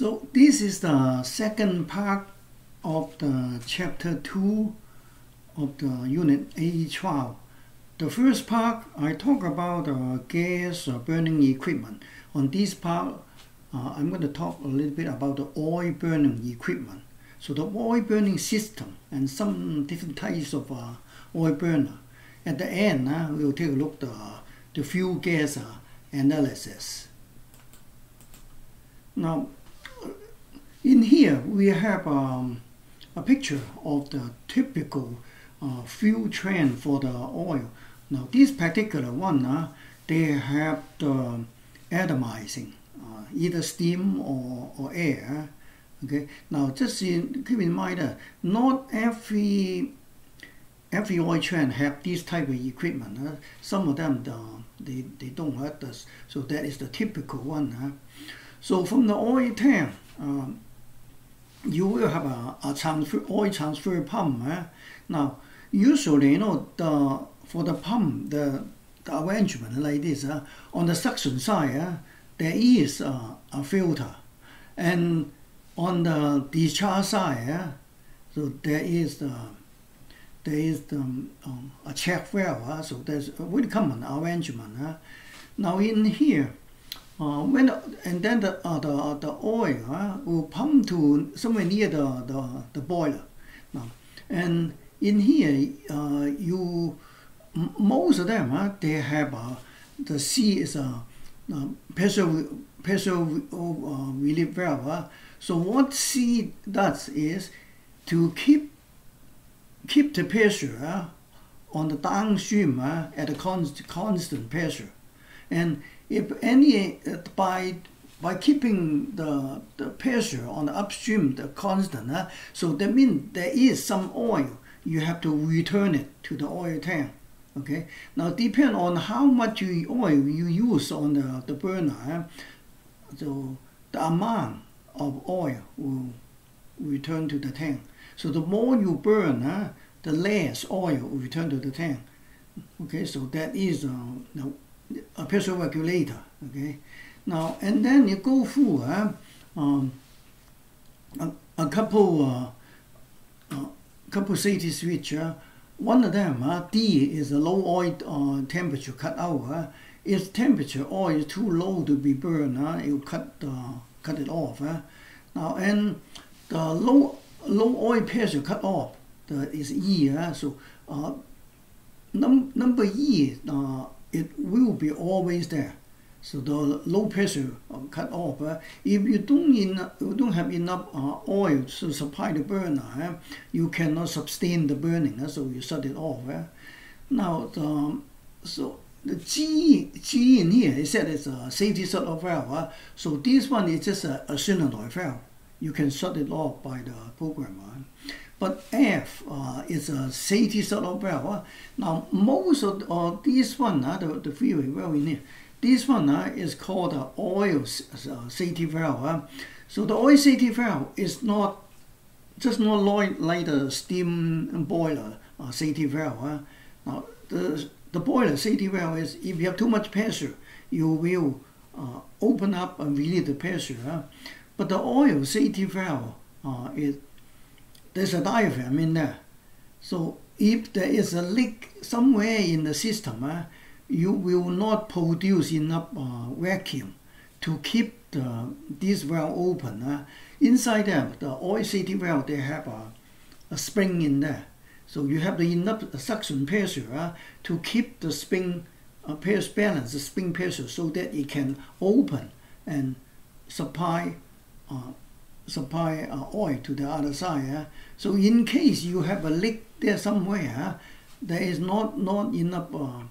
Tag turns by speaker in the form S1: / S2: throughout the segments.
S1: So this is the second part of the chapter 2 of the unit A12. The first part, I talk about uh, gas burning equipment. On this part, uh, I'm going to talk a little bit about the oil burning equipment. So the oil burning system and some different types of uh, oil burner. At the end, uh, we'll take a look at the, the flue gas uh, analysis. Now, in here we have um, a picture of the typical uh, fuel train for the oil. Now this particular one, uh, they have the atomizing, uh, either steam or, or air. Okay. Now just in, keep in mind that not every every oil train have this type of equipment. Uh, some of them uh, they, they don't have this. So that is the typical one. Uh. So from the oil tank, um, you will have a, a transfer oil transfer pump. Eh? Now usually you know the for the pump, the, the arrangement like this, uh, on the suction side, uh, there is a filter. And on the discharge side, uh, so there is the there is the, um, a check valve, uh, so there's a very common arrangement. Uh. Now in here, uh, when and then the uh, the, the oil uh, will pump to somewhere near the, the, the boiler. Now, and in here, you most of them they have the C is a pressure pressure relief valve. So what C does is to keep keep the pressure on the downstream at a const, constant pressure, and if any uh, by by keeping the, the pressure on the upstream the constant, uh, so that means there is some oil you have to return it to the oil tank. Okay. Now depend on how much oil you use on the, the burner, so the amount of oil will return to the tank. So the more you burn, uh, the less oil will return to the tank. Okay, so that is uh, a pressure regulator. Okay, now and then you go through uh, um, a, a couple uh, uh, couple safety switch. Uh, one of them, uh, D, is a low oil uh, temperature cut out. Uh, if temperature oil is too low to be burned, uh, you cut uh, cut it off. Uh. Now and the low low oil pressure cut off the, is E. So num, number E, uh, it will be always there. So the low pressure uh, cut off. Uh, if you don't in, you don't have enough uh, oil to supply the burner, uh, you cannot sustain the burning. Uh, so you shut it off. Uh. Now, the, so the G G in here is said it's a safety shut off valve. So this one is just a, a solenoid valve. You can shut it off by the program. Uh. But F uh, is a safety valve. Now most of uh, this one, uh, the, the freeway valve in here, this one uh, is called the oil uh, safety valve. Uh. So the oil safety valve is not just not like, like the steam boiler uh, safety valve. Uh. Now the, the boiler safety valve is if you have too much pressure, you will uh, open up and release the pressure. Uh. But the oil valve uh, is there's a diaphragm in there. So if there is a leak somewhere in the system, uh, you will not produce enough uh, vacuum to keep the, this valve open. Uh. Inside there, the oil safety valve, they have a, a spring in there. So you have the enough suction pressure uh, to keep the spring uh, balance, the spring pressure, so that it can open and supply supply uh, oil to the other side. Uh. So in case you have a leak there somewhere, uh, there is not not enough uh,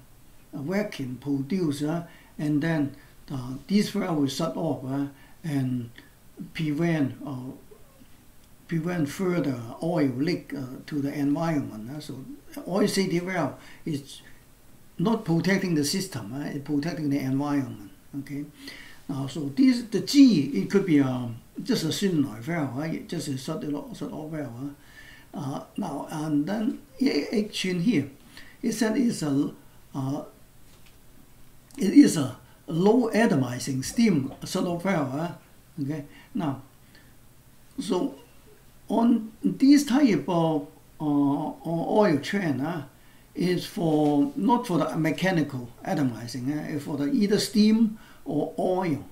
S1: vacuum produced, uh, and then uh, this valve will shut off uh, and prevent uh, prevent further oil leak uh, to the environment. Uh. So oil safety valve is not protecting the system; uh, it's protecting the environment. Okay. Now, so this the G it could be um, just a solenoid valve, right? Just a shut off valve. Uh, now and then in here, it said it's a uh, it is a low atomizing steam shut off valve. Okay. Now so on this type of uh, oil train uh, is for not for the mechanical atomizing, uh, for the either steam or oil,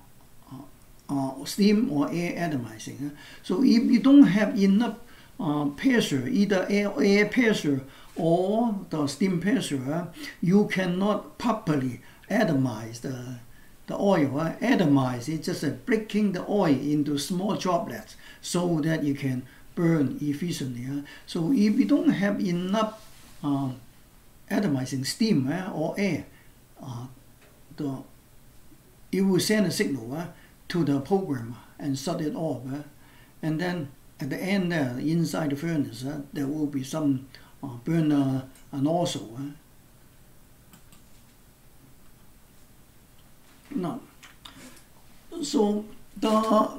S1: uh, steam or air atomizing. So if you don't have enough uh, pressure, either air, air pressure or the steam pressure, you cannot properly atomize the, the oil. Atomize is just uh, breaking the oil into small droplets so that you can burn efficiently. So if you don't have enough uh, atomizing steam uh, or air, uh, the, it will send a signal uh, to the program and shut it off. Uh, and then at the end there, uh, inside the furnace, uh, there will be some uh, burner nozzle. Uh. Now, so the,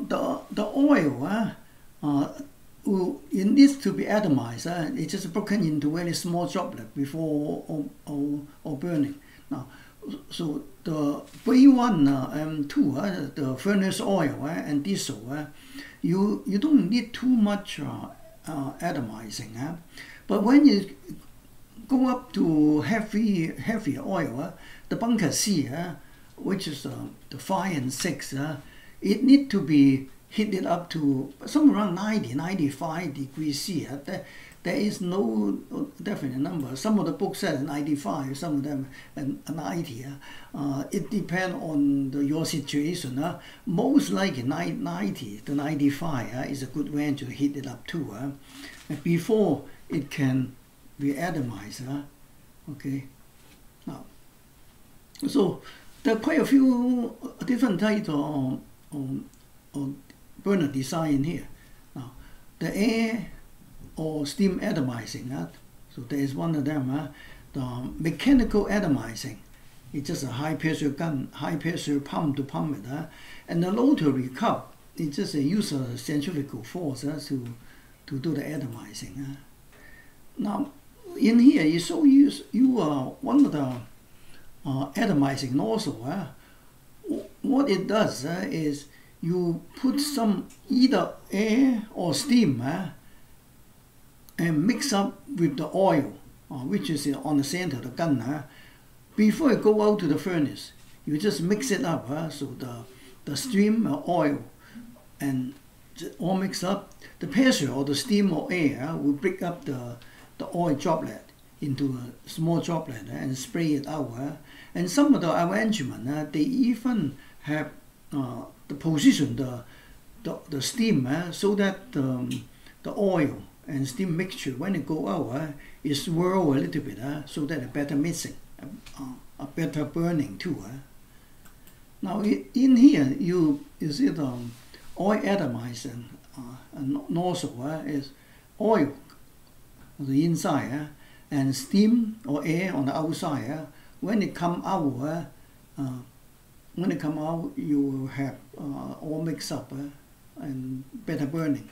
S1: the, the oil uh, uh, it needs to be atomized. It's just broken into very small droplet before or, or, or burning. Now, so the B1 uh, and 2, uh, the furnace oil uh, and diesel, uh, you, you don't need too much uh, uh, atomizing. Uh. But when you go up to heavy, heavy oil, uh, the bunker C, uh, which is uh, the 5 and 6, uh, it need to be heated up to somewhere around 90, 95 degrees C. Uh, there, is no definite number. Some of the books said 95, some of them 90. Uh, it depends on the, your situation. Uh. Most likely 90 to 95 uh, is a good range to heat it up to uh, before it can be atomized. Uh. Okay. Now, so there are quite a few different types of, of, of burner design here. Now, the air or steam atomizing, uh, so there is one of them. Uh, the mechanical atomizing, it's just a high pressure gun, high pressure pump to pump it. Uh, and the rotary cup, it's just a use of centrifugal force uh, to, to do the atomizing. Uh. Now, in here, you show you, you are one of the uh, atomizing nozzle. Uh, what it does uh, is you put some either air or steam uh, and mix up with the oil, uh, which is on the center of the gun. Uh, before you go out to the furnace, you just mix it up uh, so the, the steam or oil and all mix up. The pressure or the steam or air will break up the, the oil droplet into a small droplet and spray it out. and some of the arrangement, they even have uh, the position, the, the, the steam, uh, so that um, the oil and steam mixture, when it go out, uh, it swirl a little bit, uh, so that a better mixing, uh, a better burning too. Uh. Now in here, you, you see the oil atomizer uh, and nozzle uh, is oil on the inside uh, and steam or air on the outside. Uh, when it come out, uh, uh, when it come out, you will have uh, all mixed up uh, and better burning.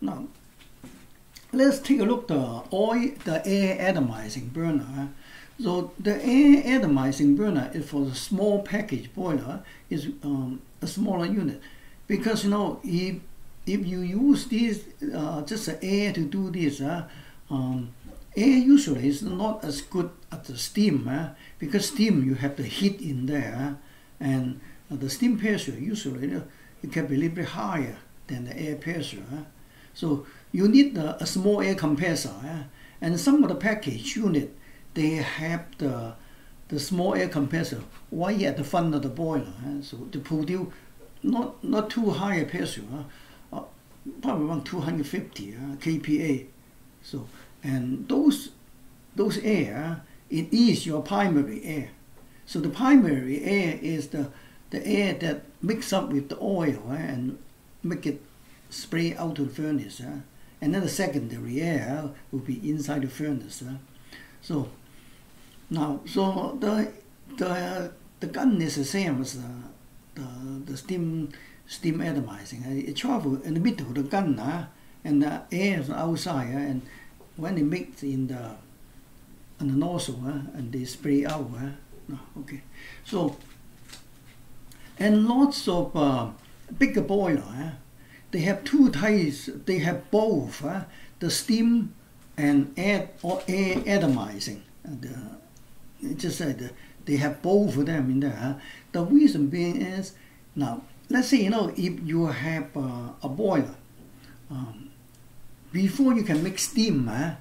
S1: Now, let's take a look the oil, the air atomizing burner. Uh. So the air atomizing burner is for the small package boiler is um, a smaller unit because you know if if you use this uh, just air to do this, uh, um, air usually is not as good as the steam uh, because steam you have the heat in there and the steam pressure usually it can be a little bit higher than the air pressure. So you need a, a small air compressor and some of the package unit they have the the small air compressor right at the front of the boiler so to produce not not too high a pressure uh, probably around 250 uh, kPa so and those those air it is your primary air. So the primary air is the the air that mix up with the oil and make it spray out to the furnace. And then the secondary air will be inside the furnace. So now, so the the the gun is the same as the the, the steam steam atomizing. It travels in the middle of the gun, uh, and the air is outside, uh, and when it mix in the and the nozzle uh, and they spray out. Uh, okay, so and lots of uh, bigger boiler. Uh, they have two types. They have both uh, the steam and air or air atomizing. And, uh, just said they have both of them in there. The reason being is now let's say you know if you have uh, a boiler um, before you can make steam uh,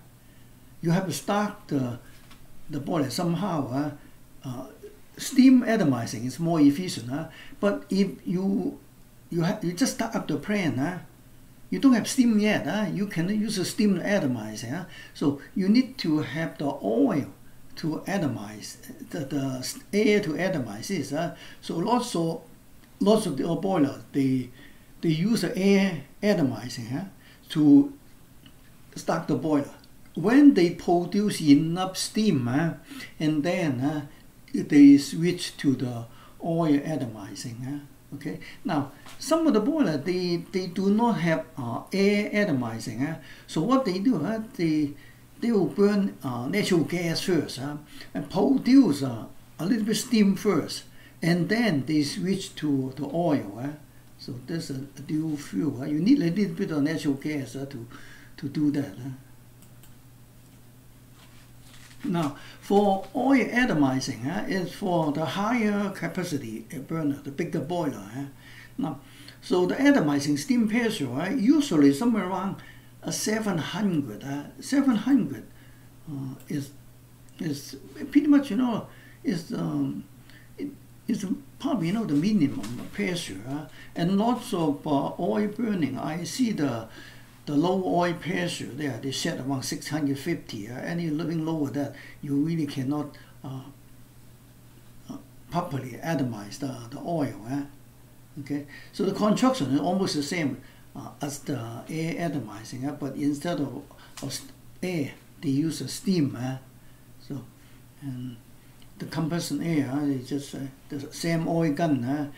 S1: you have to start the, the boiler somehow uh, uh, steam atomizing is more efficient uh, but if you you, have, you just start up the plant uh, you don't have steam yet uh, you cannot use a steam atomizer uh, so you need to have the oil to atomize the, the air to atomize this uh, so lots of lots of the boilers they they use the air atomizing huh, to start the boiler. When they produce enough steam, uh, and then uh, they switch to the oil atomizing. Uh, okay. Now some of the boiler they, they do not have uh, air atomizing. Uh, so what they do, uh, they they will burn uh, natural gas first uh, and produce uh, a little bit steam first and then they switch to the oil. Eh? So that's a, a dual fuel. Eh? You need a little bit of natural gas eh, to, to do that. Eh? Now, for oil atomizing, eh, it's for the higher capacity burner, the bigger boiler. Eh? Now, so the atomizing steam pressure eh, usually somewhere around a 700. Eh? 700 uh, is is pretty much you know is um, is probably you know the minimum pressure uh, and lots of uh, oil burning. I see the the low oil pressure there. They set around 650. Uh, any living lower that you really cannot uh, uh, properly atomize the, the oil. Uh, okay, so the construction is almost the same uh, as the air atomizing, uh, but instead of, of air, they use a steam. Uh, so and the combustion air, is just the same oil gun.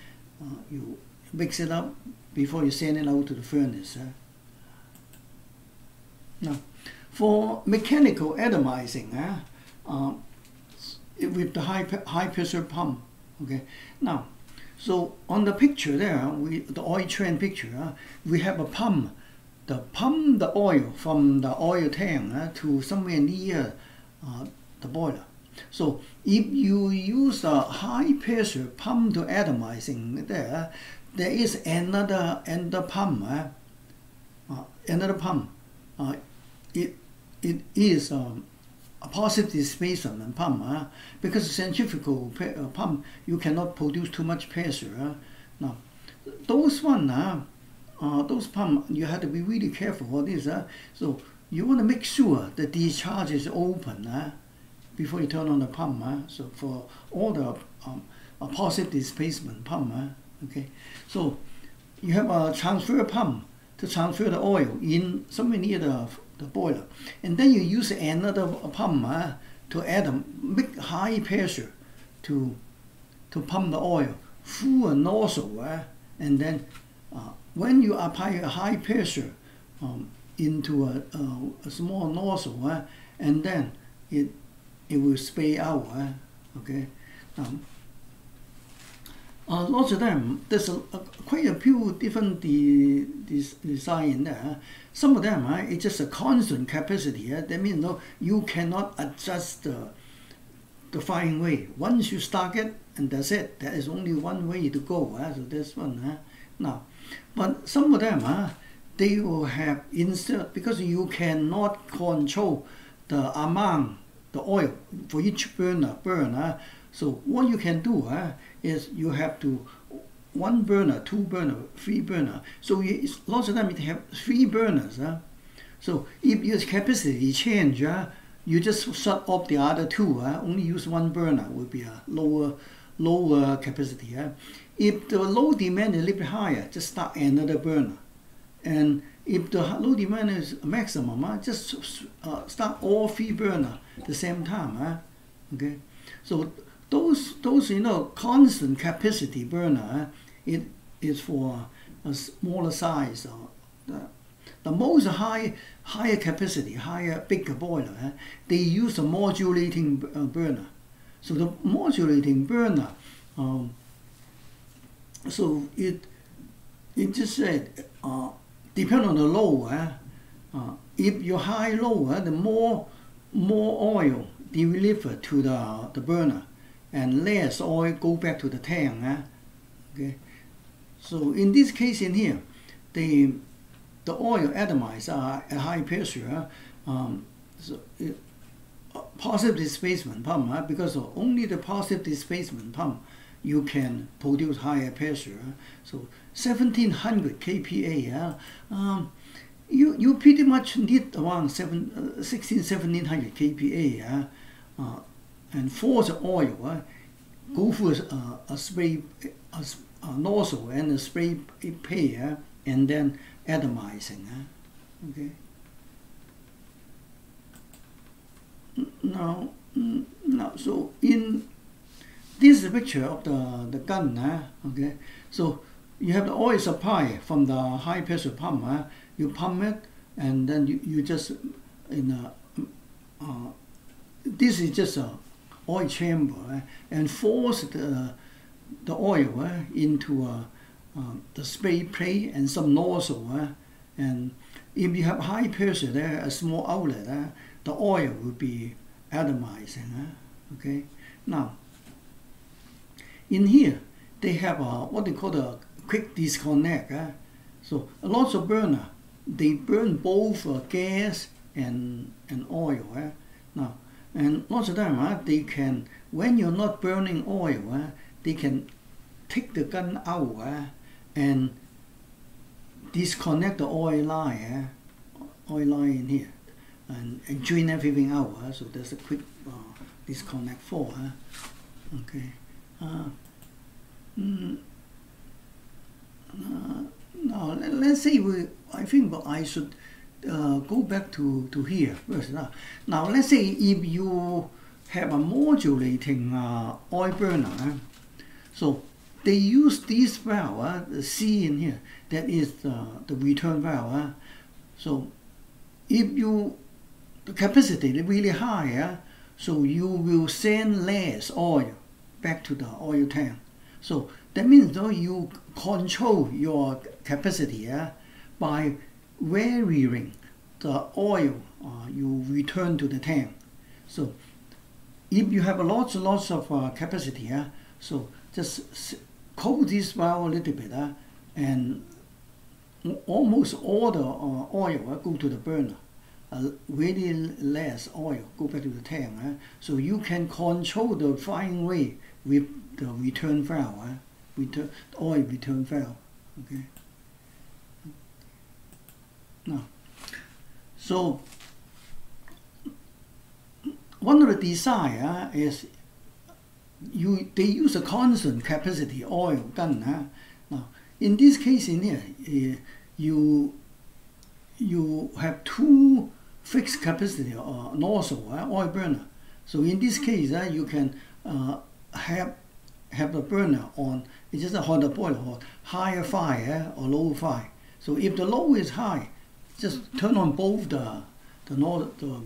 S1: You mix it up before you send it out to the furnace. Now, for mechanical atomizing, uh, uh, with the high high pressure pump, okay. Now, so on the picture there, we the oil train picture, uh, we have a pump. The pump the oil from the oil tank uh, to somewhere near uh, the boiler. So if you use a high pressure pump to atomizing there, there is another another pump, uh, uh, another pump. Uh, it it is um, a positive displacement pump uh, because centrifugal uh, pump you cannot produce too much pressure. Uh. Now those one uh, uh, those pump you have to be really careful for this. Uh. So you want to make sure the discharge is open. Uh before you turn on the pump. Uh, so for all the um, a positive displacement pump, uh, okay. So you have a transfer pump to transfer the oil in somewhere near the, the boiler, and then you use another pump uh, to add a big high pressure to to pump the oil through a nozzle, uh, and then uh, when you apply a high pressure um, into a, a, a, small nozzle, uh, and then it it will spray out. Uh, okay. Um, uh, lots of them, there's a, a, quite a few different de, de, design there. Some of them, uh, it's just a constant capacity. Uh, that means no, you cannot adjust the, the firing way. Once you start it, and that's it. There is only one way to go. Uh, so this one. Uh, now, but some of them, uh, they will have instead because you cannot control the amount the oil for each burner burn. So what you can do uh, is you have to one burner, two burner, three burner. So lots of time you have three burners. Uh. So if your capacity change, uh, you just shut off the other two. Uh, only use one burner will be a lower lower capacity. Uh. If the low demand is a little bit higher, just start another burner. And if the low demand is maximum, uh, just uh, start all three burner at the same time. Uh, okay, so those those you know constant capacity burner, it is for a smaller size. Uh, the, the most high higher capacity, higher bigger boiler, uh, they use a modulating uh, burner. So the modulating burner, um, so it it just said uh, depend on the load. Uh, uh, if you high load, uh, the more more oil delivered to the, the burner and less oil go back to the tank. Uh, okay. So in this case in here, the the oil atomized are at high pressure. Um, so it, positive displacement pump uh, because only the positive displacement pump you can produce higher pressure. So 1700 kPa, uh, um, you, you pretty much need around seven, uh, 16, 1700 kPa. Uh, uh, and for the oil, go for a, a spray, a, a nozzle and a spray pair, and then atomizing. Okay. Now, now, so in this picture of the, the gun. Okay. So you have the oil supply from the high pressure pump. You pump it, and then you, you just in a, uh, this is just a oil chamber uh, and force the the oil uh, into uh, the spray plate and some nozzle. Uh, and if you have high pressure there, a small outlet, the oil will be atomizing. Uh, okay. Now, in here, they have a, what they call a quick disconnect. So lots of burner, they burn both uh, gas and, and oil. Now, and lots of time, uh, they can, when you're not burning oil, uh, they can take the gun out uh, and disconnect the oil line, uh, oil line in here, and, and drain everything out. Uh, so there's a quick uh, disconnect for. Uh, okay. Uh, mm, uh, now let's say we. I think I should uh, go back to to here. Now, let's say if you have a modulating uh, oil burner, so they use this valve, uh, the C in here, that is uh, the return valve. Uh. So if you the capacity is really high, uh, so you will send less oil back to the oil tank. So that means though you control your capacity uh, by varying the oil uh, you return to the tank. So if you have lots and lots of uh, capacity, uh, so just cool this valve a little bit uh, and almost all the uh, oil uh, go to the burner. Uh, really less oil go back to the tank. Uh, so you can control the firing rate with the return valve. Uh return oil return valve. Okay. Now, so one of the desire is you they use a constant capacity oil gun. Huh? Now, in this case in here, uh, you you have two fixed capacity uh, nozzle uh, oil burner. So in this case, uh, you can uh, have have the burner on it's just a hot boiler or higher fire or low fire. So if the low is high, just turn on both the the the,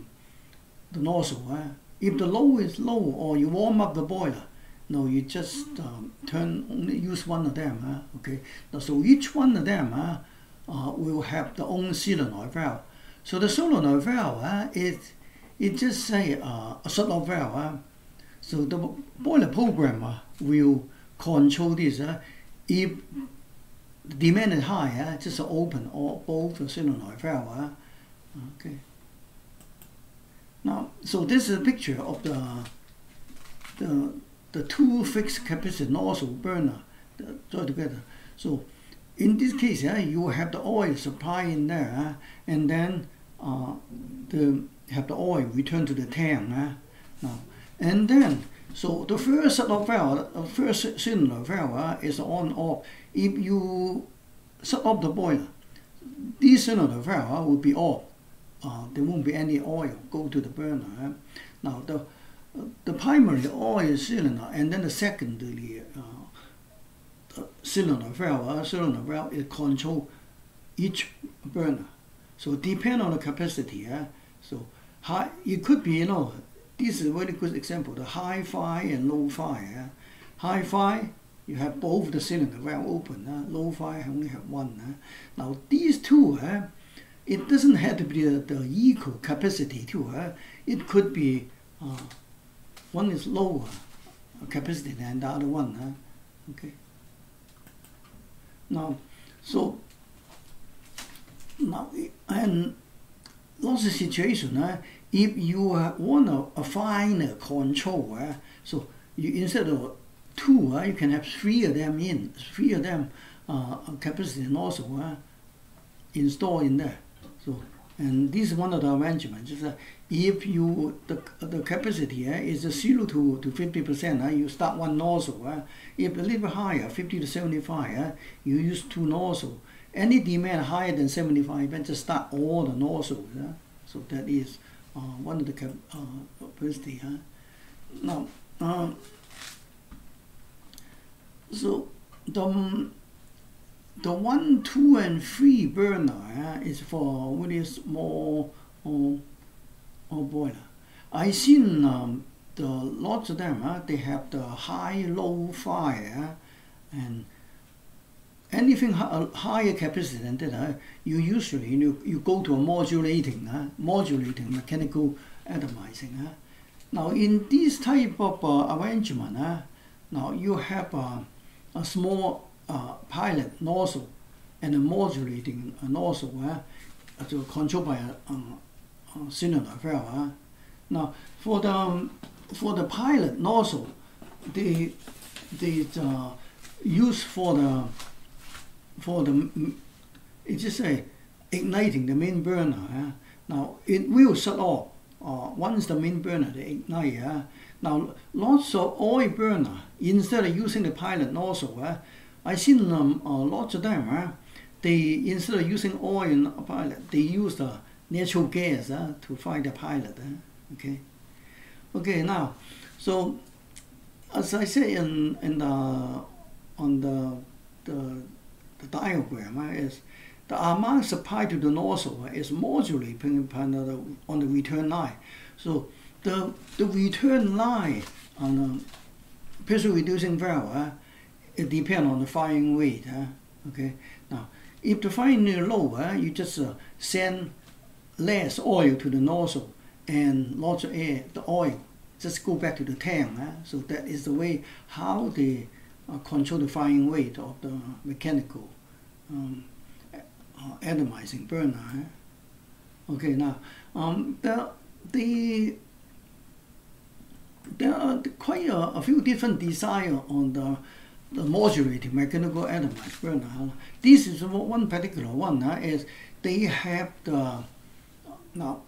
S1: the nozzle. Uh. If the low is low or you warm up the boiler, no, you just um, turn only use one of them. Uh, okay. Now, so each one of them uh, uh, will have their own solenoid valve. So the solenoid valve uh, it it just say uh, a shut-off valve. Uh. So the boiler programmer will control this. Uh, if demand is high, uh, just an open or both the solenoid valve. Uh, okay. Now, so this is a picture of the the the two fixed capacity nozzle burner joined together. So in this case, uh, you have the oil supply in there, uh, and then uh, the have the oil return to the tank. Uh, now, and then so the first set of valve, the first solenoid valve is on off. If you set up the boiler, this solenoid valve will be off. Uh, there won't be any oil go to the burner. Uh. Now the the primary oil cylinder and then the secondary uh, the solenoid valve, solenoid valve is control each burner. So depend on the capacity. Uh, so high, it could be you know this is a very good example. The high fi and low fi. High fi you have both the cylinder well open. Uh, low fire only have one. Uh. Now these two, uh, it doesn't have to be the, the equal capacity too. Uh. It could be uh, one is lower capacity than the other one. Uh. Okay. Now, so now and lots of situation. Uh, if you uh, want a, a finer control, uh, so you instead of two, uh, you can have three of them in, three of them uh, capacity and also uh, installed in there. So, and this is one of the arrangements. Is, uh, if you the, the capacity uh, is zero to, to 50 percent, uh, you start one nozzle. Uh, if a little higher, 50 to 75, uh, you use two nozzles. Any demand higher than 75, then just start all the nozzles. So that is uh, one of the uh, capacity. Uh. Now, um, so the the one, two, and three burner uh, is for really small or, or boiler. I seen um, the lots of them. Uh, they have the high, low fire, and anything higher capacity than that. Uh, you usually you, you go to a modulating, uh, modulating mechanical atomizing. Uh. Now in this type of uh, arrangement, uh, now you have uh, a small uh, pilot nozzle and a modulating nozzle uh, to control by a, a, a solenoid valve. Uh. Now for the um, for the pilot nozzle, they they uh, use for the for the it's just a igniting the main burner. Now it will shut off uh, once the main burner they ignite. Uh. Now lots of oil burner instead of using the pilot also. Uh, I seen um, uh, lots of them. Uh, they instead of using oil in a pilot, they use the natural gas uh, to fire the pilot. Uh, okay. Okay. Now, so as I say in in the on the the, the diagram uh, is the amount supplied to the nozzle uh, is modulated on the, on the return line. So the the return line on the pressure reducing valve. Uh, it depends on the firing rate. Huh? Okay. Now, if the firing is low, huh, you just uh, send less oil to the nozzle and lots of air, the oil just go back to the tank. So that is the way how they uh, control the firing rate of the mechanical um, uh, atomizing burner. Huh? Okay. Now, um, the the there are quite a, a few different designs on the the modulating mechanical atomized burner. This is one particular one uh, is they have the now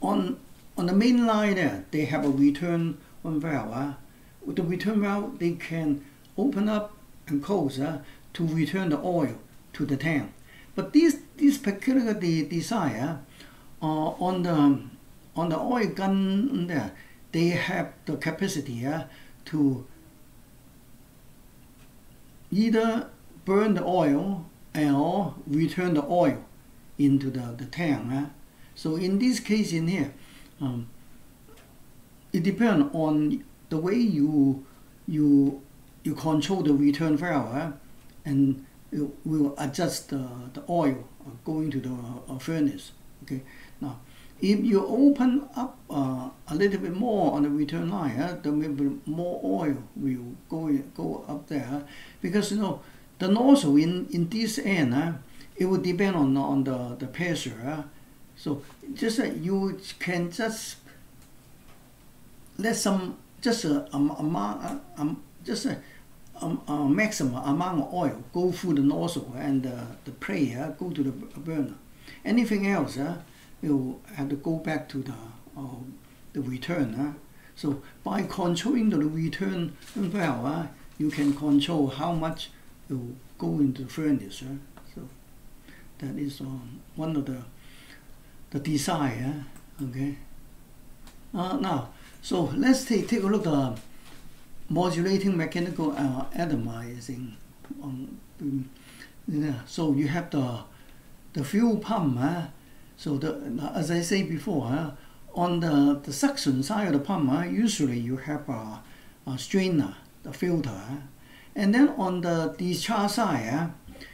S1: on on the main line there they have a return valve. Uh, with the return valve they can open up and close uh, to return the oil to the tank. But this this particular de- design uh, on the on the oil gun there they have the capacity uh, to either burn the oil or return the oil into the, the tank. Uh. So in this case in here, um, it depends on the way you you you control the return valve uh, and it will adjust the, the oil going to the uh, furnace. Okay. Now, if you open up uh, a little bit more on the return line, uh, then maybe more oil will go go up there because you know the nozzle in in this end uh, it will depend on on the the pressure. So just uh, you can just let some just a um, amount uh, um, just a, um, a maximum amount of oil go through the nozzle and uh, the prey uh, go to the burner. Anything else, uh, you have to go back to the uh, the return. Uh. So by controlling the return valve, uh, you can control how much you go into the furnace. Uh. So that is um, one of the the design. Uh, okay. Uh, now, so let's take take a look at modulating mechanical uh, atomizing. Um, yeah, so you have the the fuel pump. Uh, so the, as I say before, uh, on the, the suction side of the pump, uh, usually you have a, a strainer, the filter, uh, And then on the discharge side, uh,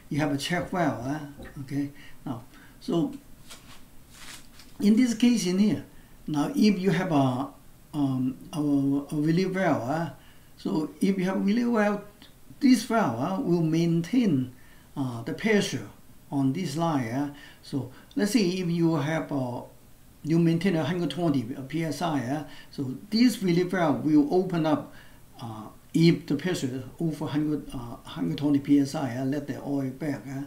S1: you have a check valve. Uh, okay. Now, so in this case in here, now if you have a um, a, a relief valve, uh, so if you have relief valve, this valve uh, will maintain uh, the pressure on this line. Uh, so let's say if you have a you maintain 120 psi, so this relief valve will open up if the pressure over 100, uh, 120 psi, uh, let the oil back. Uh,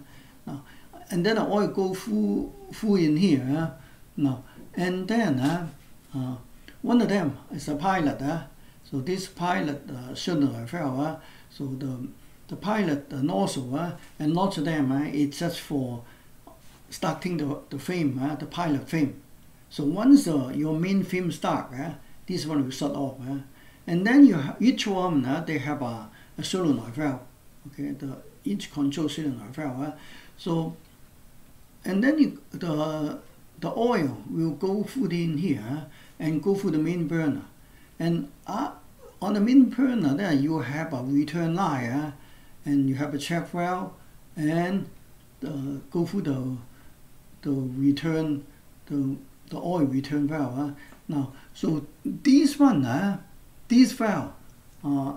S1: now, and then the oil go full, full in here. Uh, now, and then uh, one of them is a pilot. Uh, so this pilot uh, solenoid valve, uh, so the the pilot the nozzle uh, and Notre Dame uh, it's just for starting the, the frame, uh, the pilot frame. So once uh, your main frame start, uh, this one will shut off. Uh, and then you each one uh, they have a, a solenoid valve. Okay, the each control solenoid valve. Uh, so and then you, the the oil will go through in here and go through the main burner. And uh, on the main burner, then you have a return line, uh, and you have a check valve, and the, go through the the return the the oil return valve. Uh. Now, so this one, uh, this valve, uh,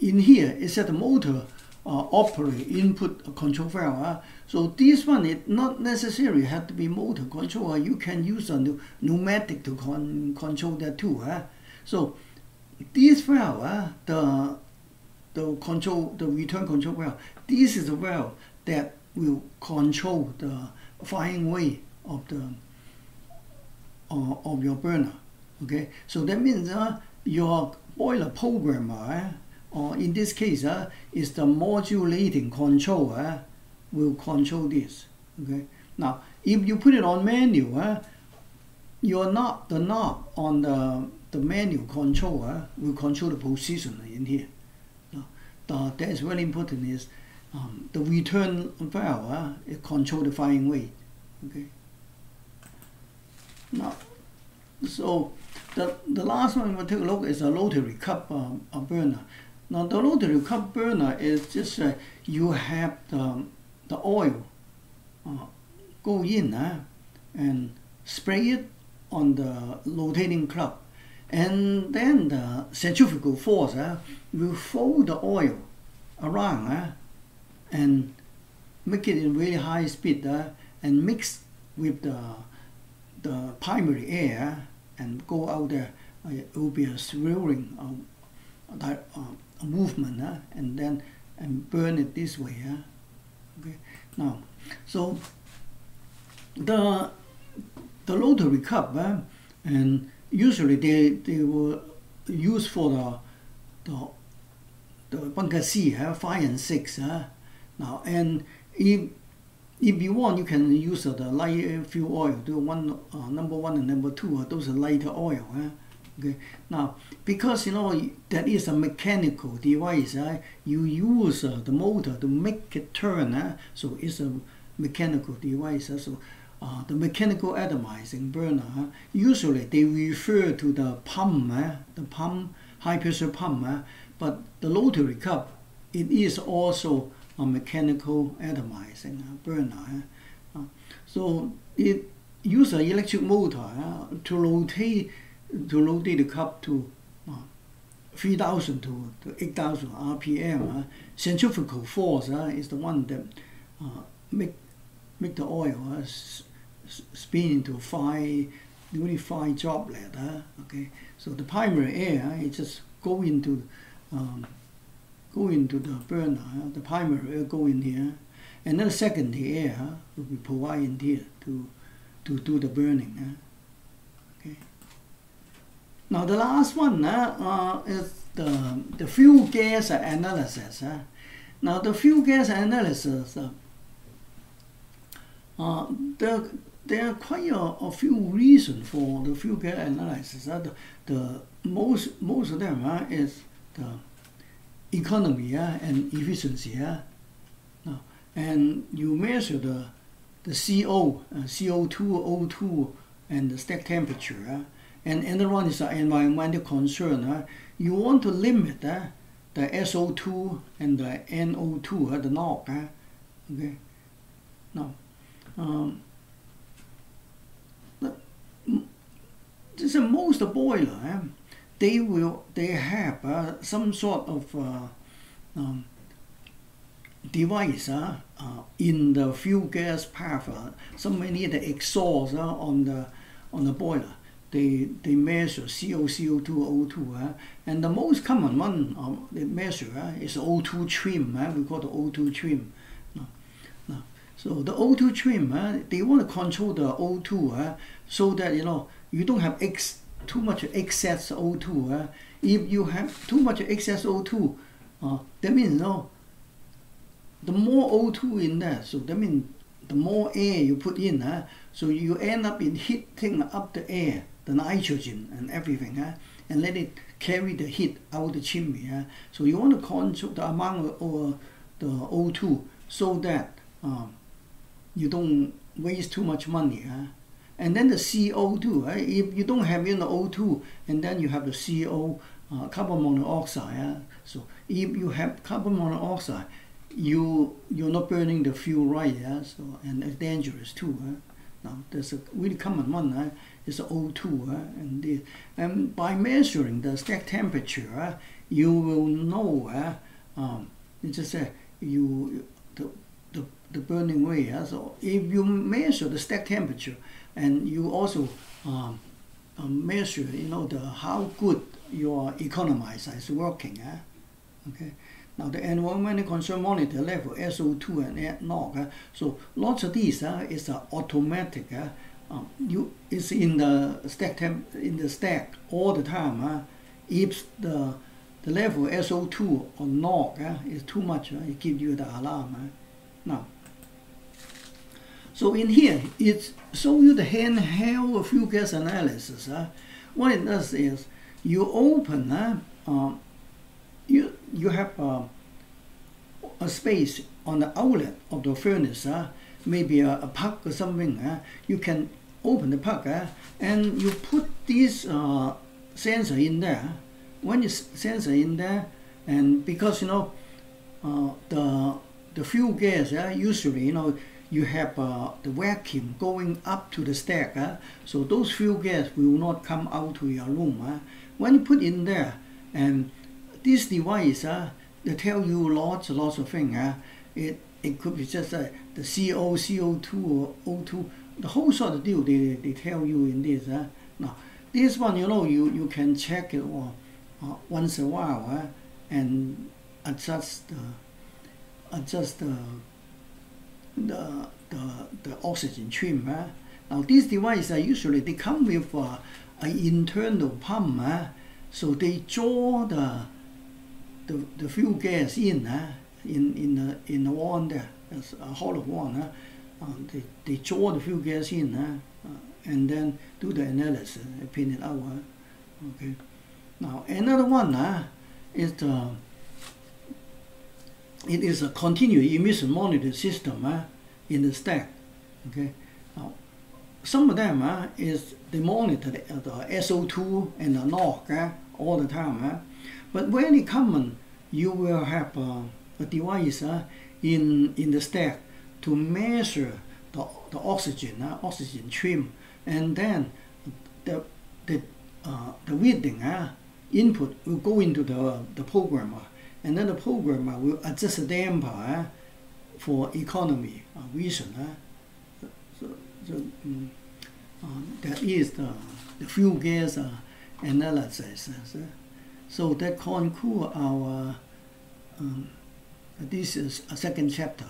S1: in here is that the motor uh, operate input control valve. Uh. So this one it not necessarily have to be motor control. Uh. You can use a pneumatic to con control that too. Uh. So this valve, uh, the the control, the return control valve, this is the valve that will control the flying way of the uh, of your burner. Okay, so that means uh, your boiler programmer, uh, or in this case, uh, is the modulating control uh, will control this. Okay, now if you put it on manual, uh, your knob, the knob on the the manual control uh, will control the position in here. The, that is very important is um, the return valve uh, it control the firing weight. Okay. Now, so the, the last one we'll take a look is a rotary cup um, a burner. Now the rotary cup burner is just uh, you have the, the oil uh, go in uh, and spray it on the rotating cup. And then the centrifugal force uh, will fold the oil around uh, and make it in really high speed uh, and mix with the the primary air and go out there, uh, it will be a swirling uh, uh, movement, uh, and then and burn it this way. Uh, okay. Now, so the the rotary cup, uh, and usually they they were used for the the the bunker C, uh, five and six. Uh, now, and if if you want, you can use uh, the light fuel oil. The one uh, number one and number two, uh, those are lighter oil. Eh? Okay. Now, because you know that is a mechanical device, uh, you use uh, the motor to make it turn. Uh, so it's a mechanical device. So uh, the mechanical atomizing burner, usually they refer to the pump, uh, the pump, high pressure pump. Uh, but the rotary cup, it is also a mechanical atomizing burner. Uh, so it uses an electric motor uh, to rotate to rotate the cup to uh, 3000 to, to 8000 rpm. Uh, centrifugal force is the one that uh, make make the oil uh, spin into a five droplet. Uh, okay, so the primary air it just go into um, go into the burner, the primary air go in here, and then the secondary air will be provided here to, to do the burning. Okay. Now the last one uh, is the, the flue gas analysis. Now the flue gas analysis, uh, uh, there, are quite a, a, few reasons for the flue gas analysis. Uh, the, the most, most of them uh, is the economy uh, and efficiency. Uh. And you measure the, the CO, uh, CO2, O2, and the stack temperature. Uh, and another one is uh, environmental concern. Uh, you want to limit uh, the SO2 and the NO2 uh, the NOx uh, okay now um, the, this most boiler uh, they will they have uh, some sort of uh, um, device uh, uh, in the flue gas path. Uh, so many the exhaust uh, on the on the boiler. They they measure CO, CO2, O2. Uh, and the most common one uh, they measure is O2 trim. We call the O2 trim. So the O2 trim, they want to control the O2 uh, so that you know you don't have ex too much excess O2. Uh. If you have too much excess O2, uh, that means know, the more O2 in there, so that means the more air you put in, uh, so you end up in heating up the air, the nitrogen and everything, uh, and let it carry the heat out the chimney. Uh. So you want to control the amount of uh, the O2 so that um, you don't waste too much money. Uh. And then the CO2, right? if you don't have in the O2, and then you have the CO, uh, carbon monoxide. So if you have carbon monoxide, you you're not burning the fuel right. Yeah? So and it's dangerous too. Now there's a really common one. Uh, is O2, uh, and the, and by measuring the stack temperature, you will know. Um, it's just uh, you the, the the burning rate. So if you measure the stack temperature and you also um, measure, you know, the how good your economizer is working. Uh, okay. Now the environmental concern monitor level SO2 and NOx. Uh, so lots of these uh, is uh, automatic. Uh, um, you it's in the stack temp, in the stack all the time. Uh, if the the level SO2 or uh, is too much, it gives you the alarm. Uh. Now so in here, it shows you the handheld flue gas analysis. Uh. What it does is you open, uh, you, you have uh, a space on the outlet of the furnace, uh, maybe a, a plug or something. Uh, you can open the plug uh, and you put this uh, sensor in there. When you sensor in there, and because you know uh, the the flue gas, uh, usually you know you have uh, the vacuum going up to the stack. Uh, so those flue gas will not come out to your room. Uh. When you put in there, and this device, uh, they tell you lots and lots of things. Uh, it, it could be just uh, the CO, CO2, or O2, the whole sort of deal they, they tell you in this. Uh. Now, this one, you know, you, you can check it or, uh, once a while uh, and adjust the, adjust the the, the, the oxygen trim. Uh. Now these devices uh, usually they come with uh, an internal pump, uh, so they draw the, the, the flue gas in, uh, in, in, the, in the one there, There's a hollow one. Uh. They, they draw the flue gas in uh, uh, and then do the analysis pin it out. Uh. Okay. Now another one uh, is the it is a continuous emission monitoring system uh, in the stack. Okay, now some of them uh, is they monitor the, uh, the SO2 and the NOx uh, all the time. Uh, but very common, you will have uh, a device uh, in in the stack to measure the, the oxygen, uh, oxygen trim, and then the the uh, the reading uh, input will go into the the programmer and then the programmer will adjust the damper for economy uh, reason. Uh, so, so um, um, that is the, the flue gas uh, analysis. Uh, so that concludes our, um, this is a second chapter.